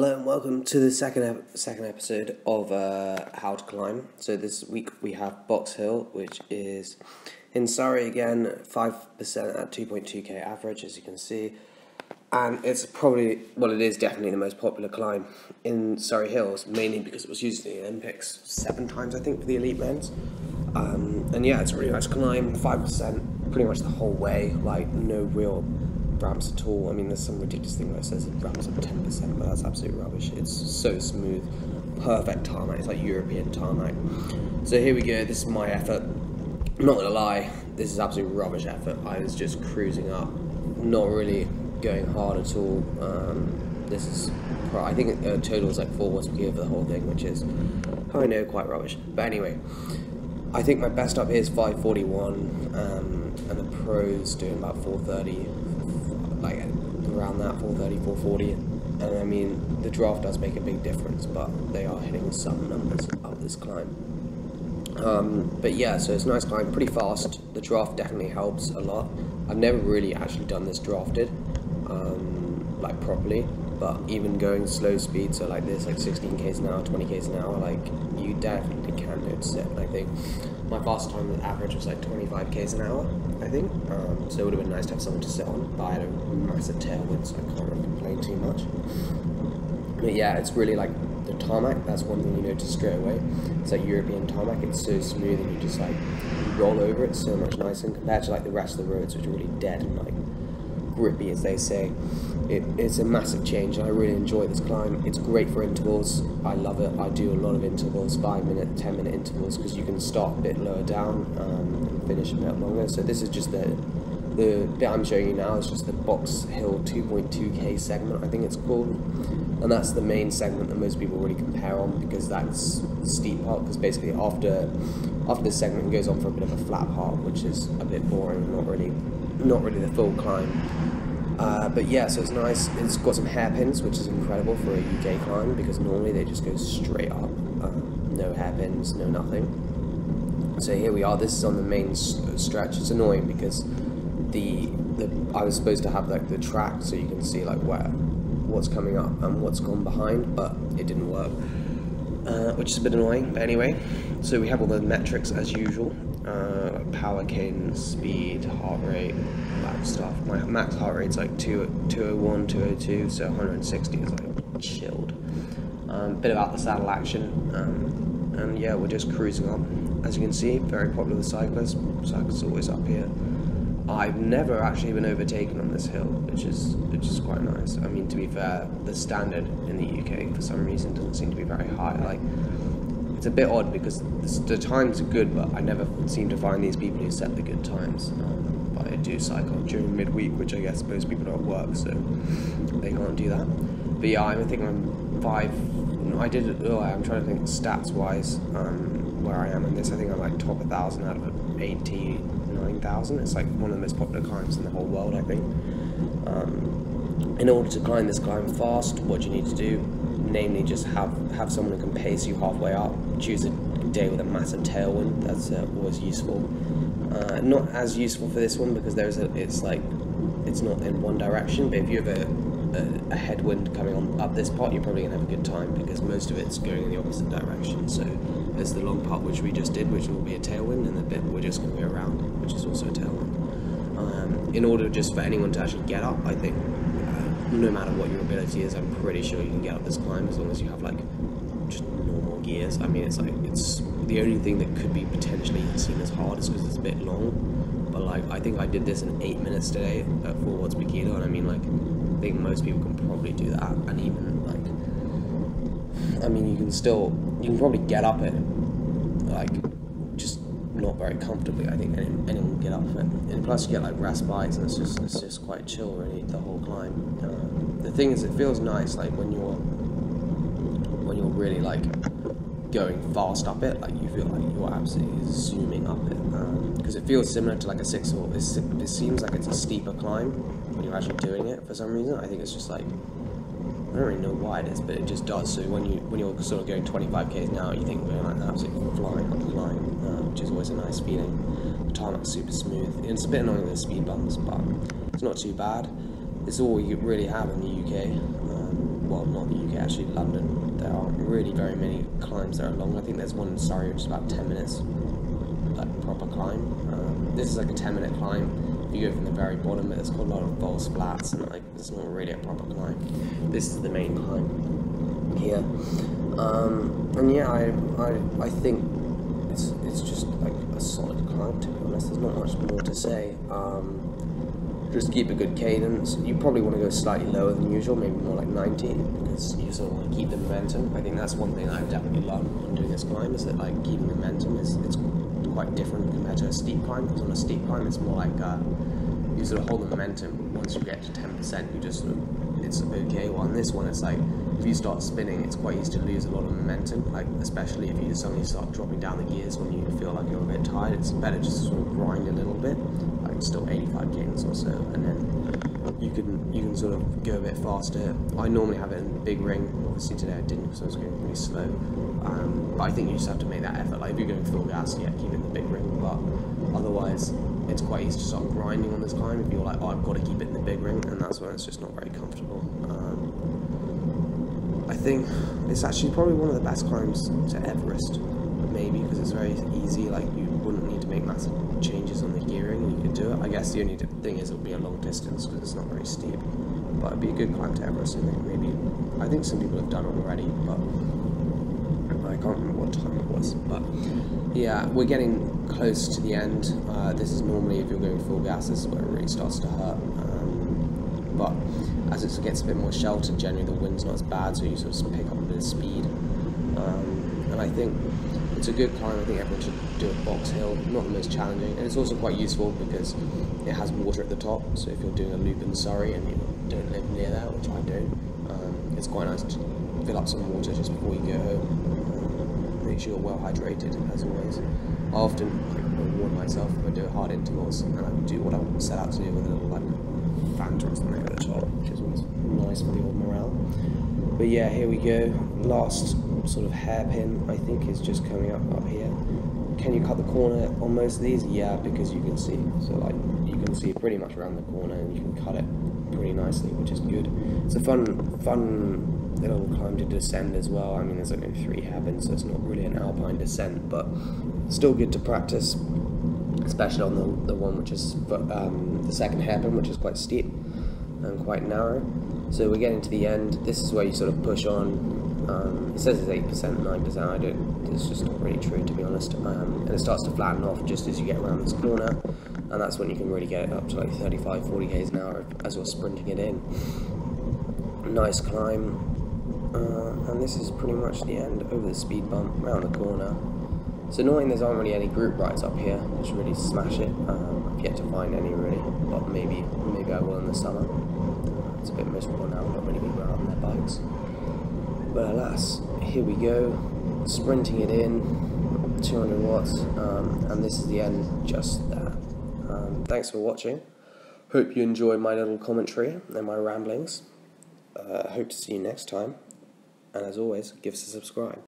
Hello and welcome to the second ep- second episode of uh, How to Climb. So this week we have Box Hill, which is in Surrey again, five percent at two point two k average, as you can see, and it's probably well, it is definitely the most popular climb in Surrey Hills, mainly because it was used in the Olympics seven times, I think, for the elite men's. Um, and yeah, it's a really nice climb, five percent, pretty much the whole way, like no real ramps at all. I mean, there's some ridiculous thing that says it ramps up 10%, but that's absolute rubbish. It's so smooth, perfect tarmac. It's like European tarmac. So here we go. This is my effort. I'm not gonna lie, this is absolute rubbish effort. I was just cruising up, not really going hard at all. Um, this is, I think uh, total is like four watts per for the whole thing, which is, I know, quite rubbish. But anyway, I think my best up here is 541, um, and the pros doing about 430 like around that 430 440 and i mean the draft does make a big difference but they are hitting some numbers up this climb. Um, but yeah so it's a nice climb pretty fast. The draft definitely helps a lot. I've never really actually done this drafted um, like properly. But even going slow speed so like this like 16 k's an hour 20 k's an hour like you definitely can notice it. I think my fastest time the average was like 25 k's an hour I think. Um, so it would have been nice to have someone to sit on, but I had a massive tailwind, so I can't really complain too much. But yeah, it's really like the tarmac. That's one thing you notice straight away. It's like European tarmac. It's so smooth, and you just like roll over it so much nicer compared to like the rest of the roads, which are really dead and like grippy, as they say. It, it's a massive change. I really enjoy this climb. It's great for intervals. I love it. I do a lot of intervals, five minute, ten minute intervals, because you can start a bit lower down um, and finish a bit longer. So this is just the the bit I'm showing you now is just the Box Hill 2.2k segment, I think it's called, and that's the main segment that most people really compare on because that's the steep part. Because basically after after this segment goes on for a bit of a flat part, which is a bit boring, not really not really the full climb. Uh, but yeah, so it's nice. It's got some hairpins, which is incredible for a UK climb because normally they just go straight up, um, no hairpins, no nothing. So here we are. This is on the main stretch. It's annoying because the the I was supposed to have like the track so you can see like where what's coming up and what's gone behind, but it didn't work, uh, which is a bit annoying. But anyway, so we have all the metrics as usual. Uh, power cadence, speed, heart rate, that stuff. My max heart rate's like two, 201, 202, so 160 is like chilled. Um, bit about the saddle action, um, and yeah, we're just cruising on. As you can see, very popular with cyclists. Cyclists always up here. I've never actually been overtaken on this hill, which is which is quite nice. I mean, to be fair, the standard in the UK for some reason doesn't seem to be very high. Like, it's a bit odd because the, times are good, but I never seem to find these people who set the good times. Um, but I do cycle during midweek, which I guess most people are at work, so they can't do that. But yeah, I think I'm five. I did. Oh, I'm trying to think stats wise um, where I am in this. I think I'm like top a thousand out of eighty nine thousand. It's like one of the most popular climbs in the whole world. I think. Um, in order to climb this climb fast, what you need to do, namely, just have have someone who can pace you halfway up. Choose a day with a massive tailwind. That's uh, always useful. Uh, not as useful for this one because there's a. It's like it's not in one direction. But if you have a, a, a headwind coming on up this part, you're probably gonna have a good time because most of it's going in the opposite direction. So there's the long part which we just did, which will be a tailwind, and the bit we're just gonna go around, which is also a tailwind. Um, in order just for anyone to actually get up, I think no matter what your ability is, I'm pretty sure you can get up this climb as long as you have like just normal gears. I mean, it's like it's the only thing that could be potentially seen as hard is because it's a bit long. But like, I think I did this in eight minutes today at four watts per kilo, and I mean, like, I think most people can probably do that, and even like, I mean, you can still you can probably get up it, like, just not very comfortably. I think anyone, anyone can get up it, and plus you get like rest and it's just it's just quite chill really the whole climb. Uh, the thing is, it feels nice like when you're when you're really like going fast up it, like you feel like you're absolutely zooming up it, because it feels similar to like a six or it seems like it's a steeper climb when you're actually doing it for some reason. I think it's just like I don't really know why it is, but it just does. So when you when you're sort of going 25 k's now, you think we're like absolutely flying up the line, uh, which is always a nice feeling. The tarmac's super smooth. It's a bit annoying with the speed bumps, but it's not too bad. It's all you really have in the UK. Um, well, not the UK, actually London, there aren't really very many climbs that are long. I think there's one in Surrey which is about 10 minutes, like proper climb. Um, this is like a 10 minute climb. If you go from the very bottom, it's got a lot of false flats and like it's not really a proper climb. This is the main climb here. Um, and yeah, I, I, I think it's, it's just like a solid climb to be honest. There's not much more to say. Um, just keep a good cadence. You probably want to go slightly lower than usual, maybe more like 90, because you sort of want to keep the momentum. I think that's one thing I've definitely learned on doing this climb is that like keeping momentum is it's quite different compared to a steep climb. Because on a steep climb, it's more like uh, you sort of hold the momentum. Once you get to 10%, you just sort of, it's okay. Well, on this one, it's like if you start spinning, it's quite easy to lose a lot of momentum. Like especially if you suddenly start dropping down the gears when you feel like you're a bit tired. It's better just to sort of grind a little bit like still 85 cadence or so, and then you can you can sort of go a bit faster. I normally have it in the big ring. Obviously today I didn't because I was going really slow. Um, but I think you just have to make that effort. Like if you're going full gas, yeah, keep it in the big ring. But otherwise, it's quite easy to start grinding on this climb if you're like, oh, I've got to keep it in the big ring, and that's when it's just not very comfortable. Um, I think it's actually probably one of the best climbs to Everest, maybe because it's very easy. Like you wouldn't need to make massive changes on the gearing, you could do it. I guess the only thing is it'll be a long distance because it's not very steep. But it'd be a good climb to Everest, I think. Maybe, I think some people have done it already, but I can't remember what time it was. But yeah, we're getting close to the end. Uh, this is normally, if you're going full gas, this is where it really starts to hurt. Um, but as it gets a bit more sheltered, generally the wind's not as bad, so you sort of pick up a bit of speed. Um, and I think it's a good climb. I think everyone should do a box hill. Not the most challenging, and it's also quite useful because it has water at the top. So if you're doing a loop in Surrey and you don't live near there, which I don't, um, it's quite nice to fill up some water just before you go home. Make sure you're well hydrated, as always. I often like, reward myself if I do hard intervals and I do what I set out to do with a little At which is always nice for the old morale. But yeah, here we go. Last sort of hairpin, I think, is just coming up up here. Can you cut the corner on most of these? Yeah, because you can see. So like you can see pretty much around the corner, and you can cut it pretty nicely, which is good. It's a fun, fun little climb to descend as well. I mean, there's only three hairpins, so it's not really an alpine descent, but still good to practice, especially on the, the one which is um, the second hairpin, which is quite steep and quite narrow. So we're getting to the end. This is where you sort of push on um, it says it's 8%, 9%, I don't, it's just not really true to be honest. Um, and it starts to flatten off just as you get around this corner, and that's when you can really get it up to like 35, 40 k's an hour as you're sprinting it in. Nice climb, uh, and this is pretty much the end over the speed bump, around the corner. It's annoying there aren't really any group rides up here, which really smash it. Um, I've yet to find any really, but maybe maybe I will in the summer. It's a bit miserable now, not many people are on their bikes. But alas, here we go, sprinting it in, 200 watts, um, and this is the end just there. Um, thanks for watching. Hope you enjoyed my little commentary and my ramblings. Uh, hope to see you next time. And as always, give us a subscribe.